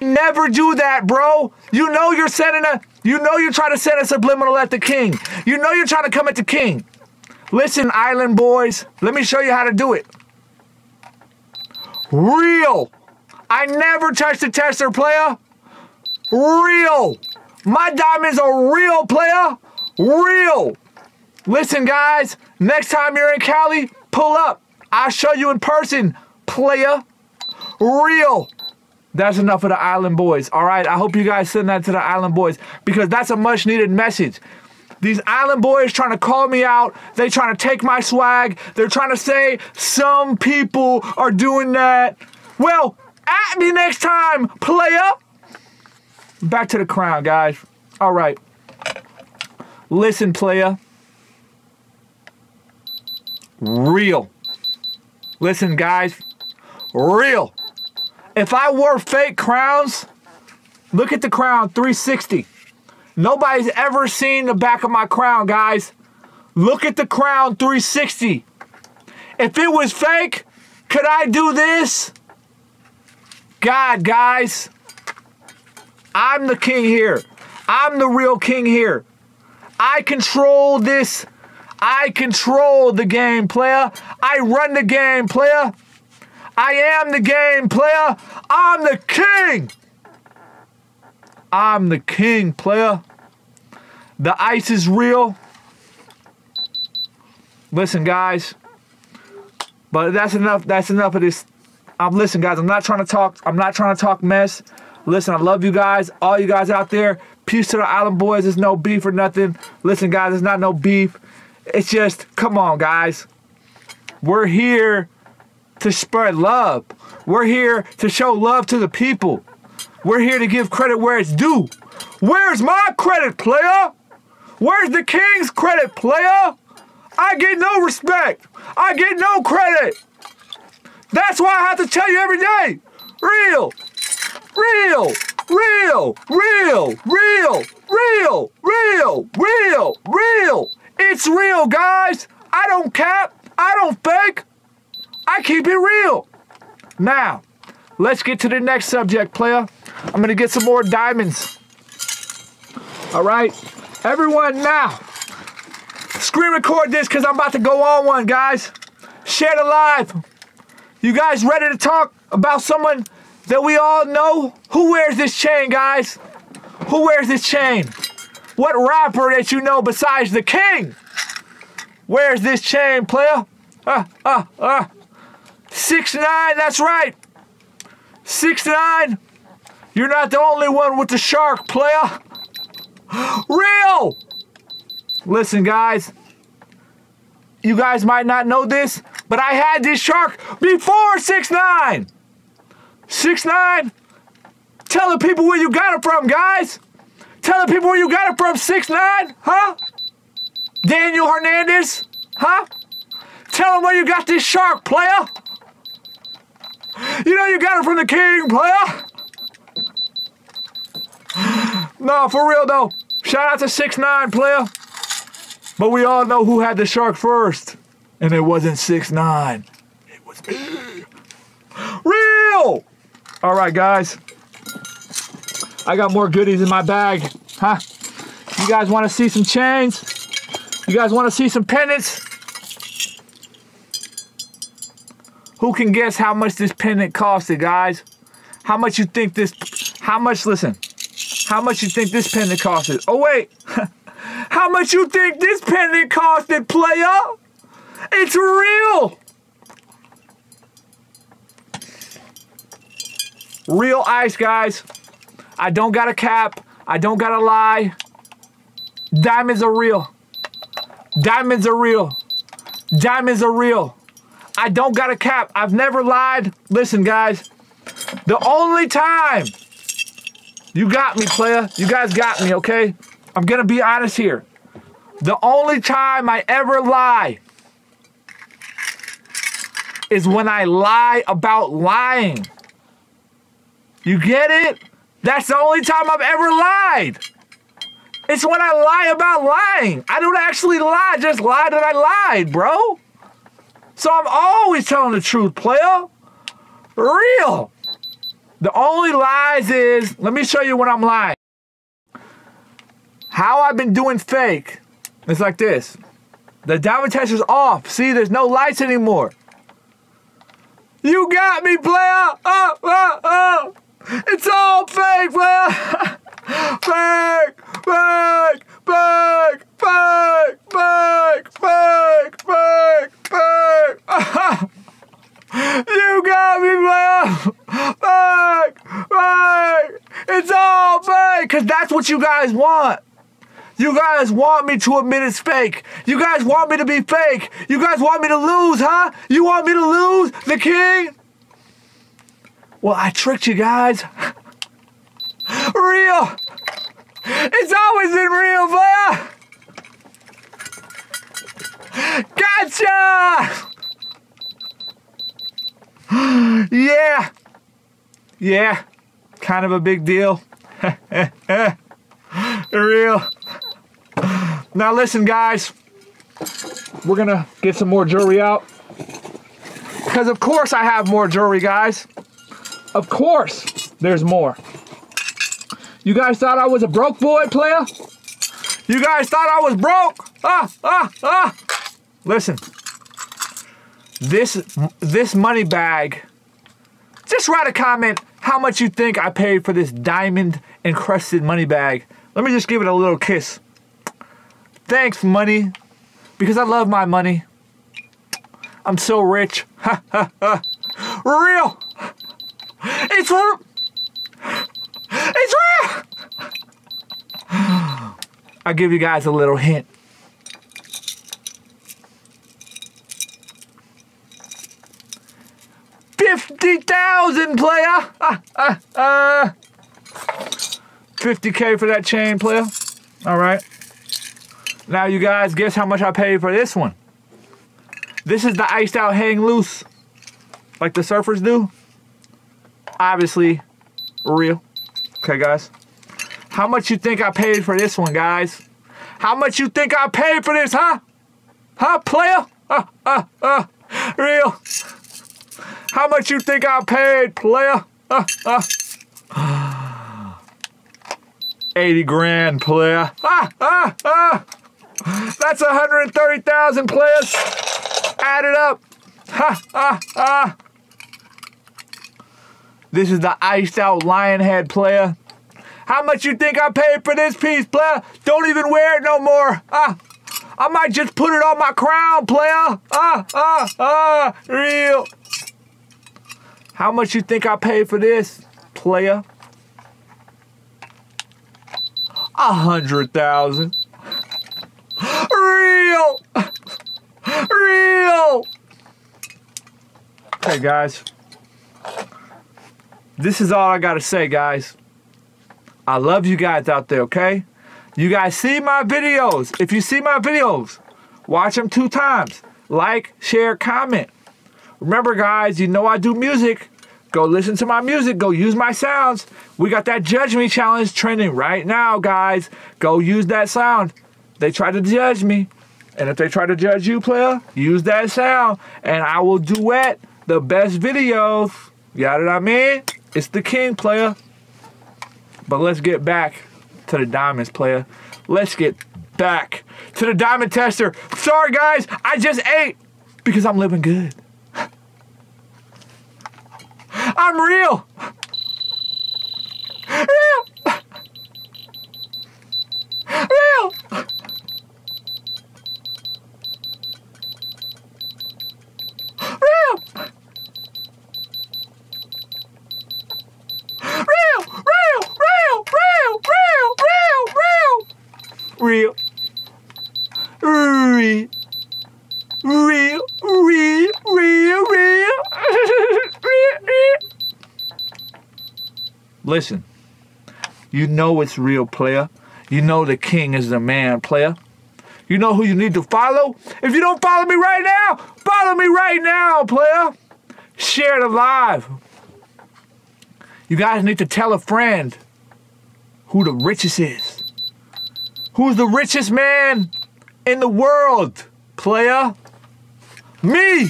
Never do that, bro. You know you're sending a, you know you're trying to send a subliminal at the king. You know you're trying to come at the king. Listen, island boys, let me show you how to do it. Real. I never touched a tester player. Real. My diamonds are real, player. Real. Listen, guys, next time you're in Cali, pull up. I'll show you in person, player. Real. That's enough of the Island Boys. All right, I hope you guys send that to the Island Boys because that's a much needed message. These Island Boys trying to call me out. They trying to take my swag. They're trying to say some people are doing that. Well, at me next time, player. Back to the crown, guys. All right. Listen, player. Real. Listen, guys. Real. If I wore fake crowns, look at the crown 360. Nobody's ever seen the back of my crown, guys. Look at the crown 360. If it was fake, could I do this? God, guys. I'm the king here. I'm the real king here. I control this. I control the game, player. I run the game, player. I am the game, player. I'm the king. I'm the king, player. The ice is real. Listen, guys. But that's enough. That's enough of this. I'm listen, guys. I'm not trying to talk. I'm not trying to talk mess. Listen, I love you guys. All you guys out there. Peace to the Island Boys. There's no beef or nothing. Listen, guys. There's not no beef. It's just, come on, guys. We're here to spread love. We're here to show love to the people. We're here to give credit where it's due. Where's my credit, player? Where's the king's credit, player? I get no respect. I get no credit. That's why I have to tell you every day. Real, real, real, real, real, real, real, real, real. It's real, guys. I don't cap. I don't fake. I keep it real. Now, let's get to the next subject, player. I'm gonna get some more diamonds. All right, everyone now, screen record this because I'm about to go on one, guys. Share the live. You guys ready to talk about someone that we all know? Who wears this chain, guys? Who wears this chain? What rapper that you know besides the king wears this chain, player? Ah, ah, ah. Six nine, that's right. Six nine. You're not the only one with the shark, player. Real. Listen, guys. You guys might not know this, but I had this shark before six nine. Six nine. Tell the people where you got it from, guys. Tell the people where you got it from. Six nine, huh? Daniel Hernandez, huh? Tell them where you got this shark, player. You know you got it from the king, player. no, for real though. Shout out to six nine player. But we all know who had the shark first. And it wasn't six nine. It was me. Real! Alright, guys. I got more goodies in my bag. Huh? You guys want to see some chains? You guys want to see some pendants? Who can guess how much this pendant costed, guys? How much you think this, how much, listen, how much you think this pendant costed? Oh, wait. how much you think this pendant costed, player? It's real. Real ice, guys. I don't got a cap. I don't got to lie. Diamonds are real. Diamonds are real. Diamonds are real. I don't got a cap. I've never lied. Listen, guys. The only time you got me, player. You guys got me, okay? I'm gonna be honest here. The only time I ever lie is when I lie about lying. You get it? That's the only time I've ever lied. It's when I lie about lying. I don't actually lie, just lie that I lied, bro. So I'm always telling the truth, player. Real. The only lies is, let me show you when I'm lying. How I've been doing fake. It's like this. The diamond tester's off. See, there's no lights anymore. You got me, player! Oh, oh, oh! It's all fake, fake! Fake! Fake! Fake! Fake! Fake! Fake! Fake! you got me, player! Fake! Fake! It's all fake! Because that's what you guys want. You guys want me to admit it's fake. You guys want me to be fake. You guys want me to lose, huh? You want me to lose, the king? Well, I tricked you guys. real. It's always been real, player. Gotcha! yeah. Yeah. Kind of a big deal. real. Now listen, guys. We're gonna get some more jewelry out. Because of course I have more jewelry, guys. Of course there's more. You guys thought I was a broke boy player? You guys thought I was broke? Ah, ah, ah. Listen. This this money bag. Just write a comment how much you think I paid for this diamond encrusted money bag. Let me just give it a little kiss. Thanks, money. Because I love my money. I'm so rich. Ha ha ha. Real. It's real. It's real. I'll give you guys a little hint. Fifty thousand, player. Ah, ah, ah. 50k for that chain, player. All right. Now, you guys, guess how much I paid for this one? This is the iced out hang loose, like the surfers do. Obviously, real. Okay, guys. How much you think I paid for this one, guys? How much you think I paid for this, huh? Huh, player? Uh, uh, uh, real. How much you think I paid, player? Uh, uh. 80 grand, player. Ah, ah, ah. That's 130,000 players. Add it up. Ha, ha, ha. This is the iced out lion head player. How much you think I paid for this piece, player? Don't even wear it no more. Ah, I might just put it on my crown, player. Ah, ah, ah, real. How much you think I paid for this, player? A hundred thousand. Real! Real! Hey guys. This is all I gotta say, guys. I love you guys out there, okay? You guys see my videos. If you see my videos, watch them two times. Like, share, comment. Remember, guys, you know I do music. Go listen to my music. Go use my sounds. We got that Judge Me Challenge trending right now, guys. Go use that sound. They try to judge me. And if they try to judge you, player, use that sound. And I will duet the best videos. You know what I mean? It's the king, player. But let's get back to the diamonds, player. Let's get back to the diamond tester. Sorry, guys. I just ate because I'm living good. I'm real. Real. Real real, real, real, real, real. Listen, you know it's real, player. You know the king is the man, player. You know who you need to follow? If you don't follow me right now, follow me right now, player. Share it live. You guys need to tell a friend who the richest is. Who's the richest man in the world, player? Me!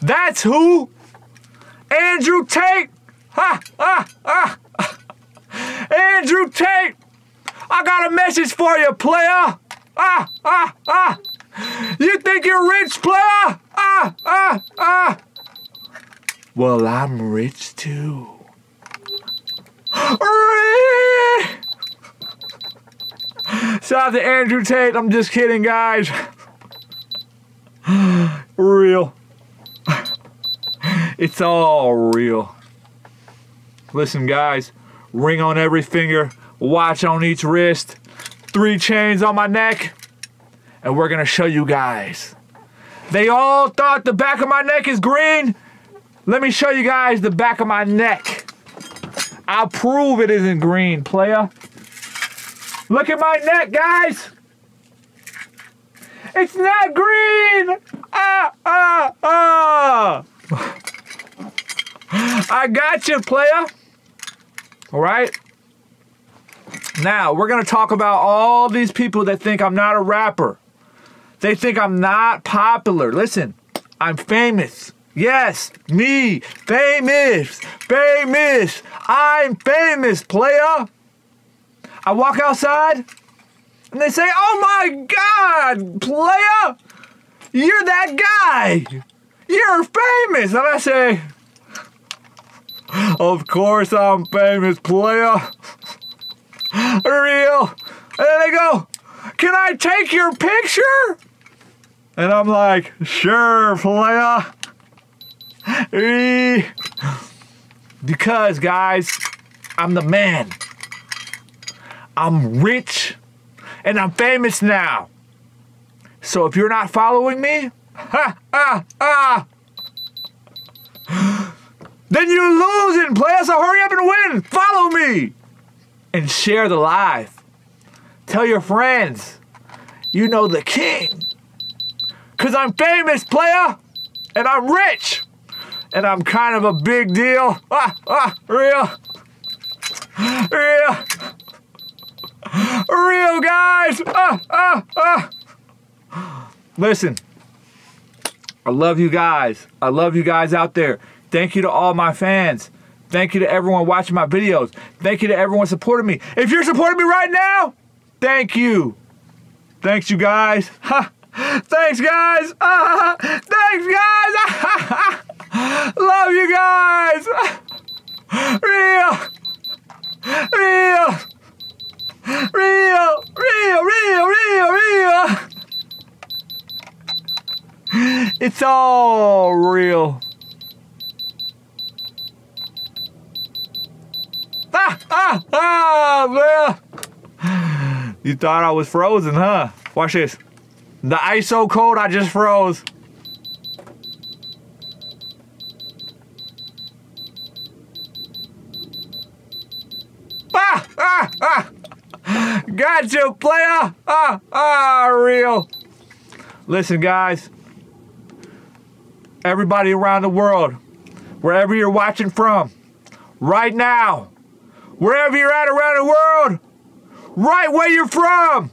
That's who! Andrew Tate! Ha! Andrew Tate, I got a message for you, player. Ah, ah, ah. You think you're rich, player? Ah, ah, ah. Well, I'm rich too. Shout out to Andrew Tate. I'm just kidding, guys. real. It's all real. Listen, guys, ring on every finger, watch on each wrist, three chains on my neck, and we're gonna show you guys. They all thought the back of my neck is green. Let me show you guys the back of my neck. I'll prove it isn't green, player. Look at my neck, guys. It's not green. Ah, ah, ah. I got you, player. All right. Now, we're going to talk about all these people that think I'm not a rapper. They think I'm not popular. Listen, I'm famous. Yes, me, famous, famous. I'm famous, player. I walk outside and they say, Oh my God, player, you're that guy. You're famous. And I say, Of course I'm famous, player. Real. And they go, Can I take your picture? And I'm like, Sure, player. Because, guys, I'm the man. I'm rich and I'm famous now. So if you're not following me, ha, ha, ha, then you're losing, player. So hurry up and win. Follow me and share the live. Tell your friends you know the king. Because I'm famous, player, and I'm rich, and I'm kind of a big deal. Ah, ah, real. Real. Real guys! Ah, ah, ah. Listen, I love you guys. I love you guys out there. Thank you to all my fans. Thank you to everyone watching my videos. Thank you to everyone supporting me. If you're supporting me right now, thank you. Thanks, you guys. Ha. Thanks, guys. Thanks, guys. Love you guys. Real. Real. Real, real, real, real, real. It's all real. Ah, ah, man. You thought I was frozen, huh? Watch this. The ice so cold I just froze. Ah, ah, ah. Got you, player! Ah, ah, real. Listen, guys. Everybody around the world, wherever you're watching from, right now, wherever you're at around the world, right where you're from,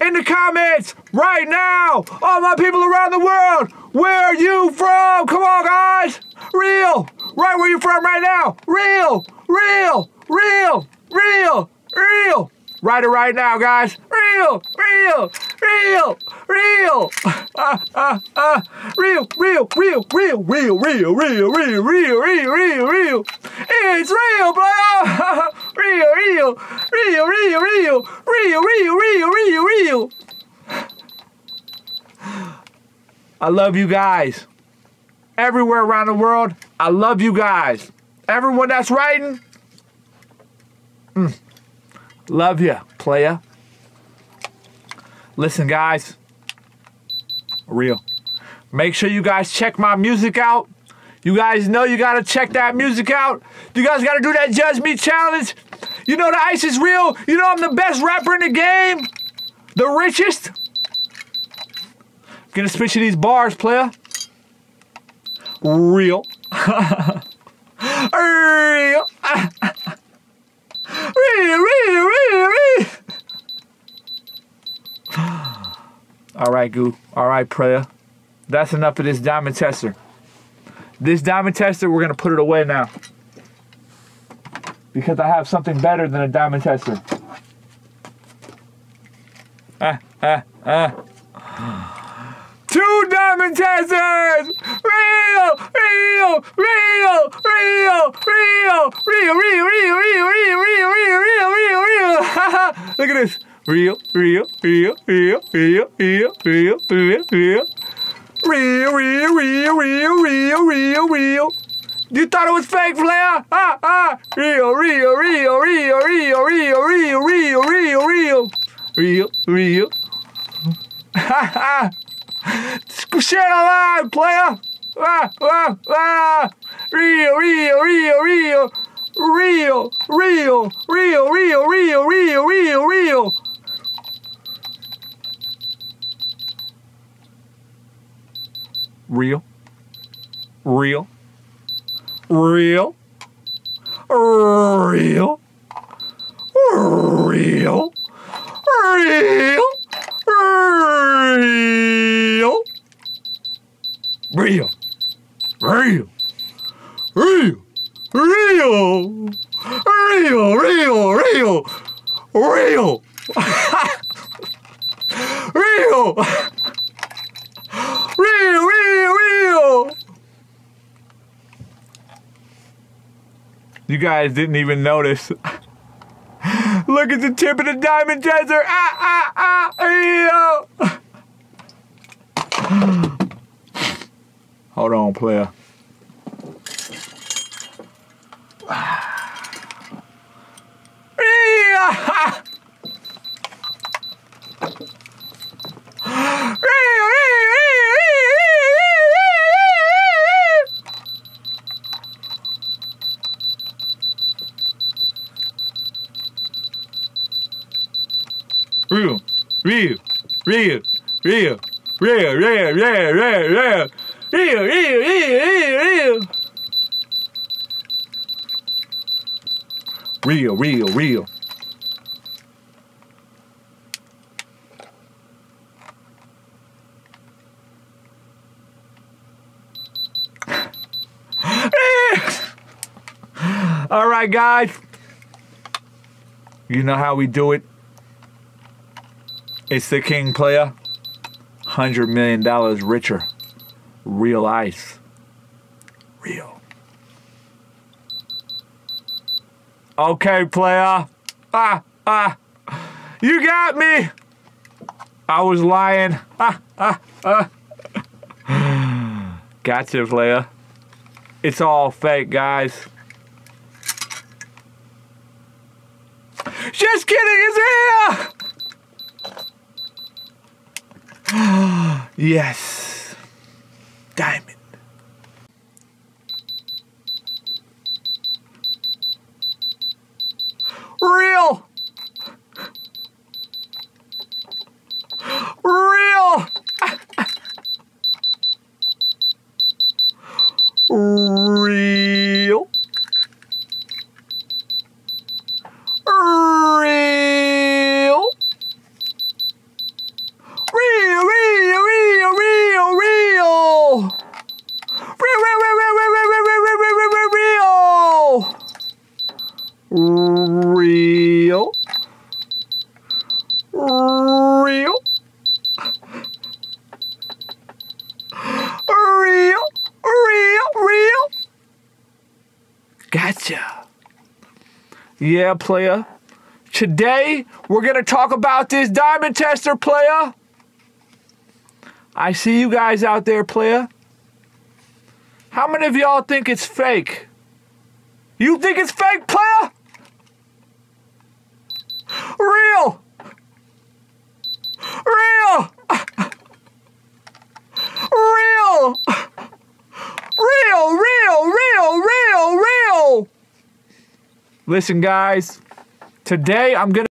in the comments, right now, all my people around the world, where are you from? Come on, guys. Real. Right where you're from right now. Real, real, real, real, real. Write it right now, guys. Real, real, real, real. Ah, ah, ah. Real, real, real, real, real, real, real, real, real, real, real, real. It's real, bro. Real, real, real, real, real, real, real, real, real, real. I love you guys. Everywhere around the world, I love you guys. Everyone that's writing, mm. Love you, playa. Listen, guys. Real. Make sure you guys check my music out. You guys know you gotta check that music out. You guys gotta do that Judge Me challenge. You know the ice is real. You know I'm the best rapper in the game. The richest. gonna spit you these bars, player. Real. real. All right, Goo. All right, prayer. That's enough of this diamond tester. This diamond tester, we're gonna put it away now. Because I have something better than a diamond tester. Ah, ah, ah. Two diamond testers! Real! Real! Real! Real! Real! Real! Real! Real! Real! Real! Real! Real! Real! Real! Look at this. Real, real, real, real, real, real, real, real, real. Real, real, real, real, real, real, real. You thought it was fake, player? Ah, ah. Real, real, real, real, real, real, real, real, real, real. Real, real. Ha ha. Share it alive, player. Ah, ah, ah. Real, real, real, real. Real, real, real, real, real, real, real, real. Real. Real. Real. Real. Real. Real. Real. Real. Real. Real. Real. Real. Real. Real. Real. Real. Real, real, You guys didn't even notice. Look at the tip of the diamond tester. Ah, ah, ah. Hold on, player. Yeah. Real, real, real, real, real, real, real, real, real, real, real, real, real. Real, real, real. All right, guys. You know how we do it. It's the king player. $100 million richer. Real ice. Real. Okay, player. Ah, ah. You got me. I was lying. Ah, ah, ah. Gotcha, player. It's all fake, guys. Yes. Damn. Gotcha. Yeah, player. Today, we're going to talk about this diamond tester, player. I see you guys out there, player. How many of y'all think it's fake? You think it's fake, player? Real. Real. Real. Real, real, real, real, real. Listen, guys. Today I'm gonna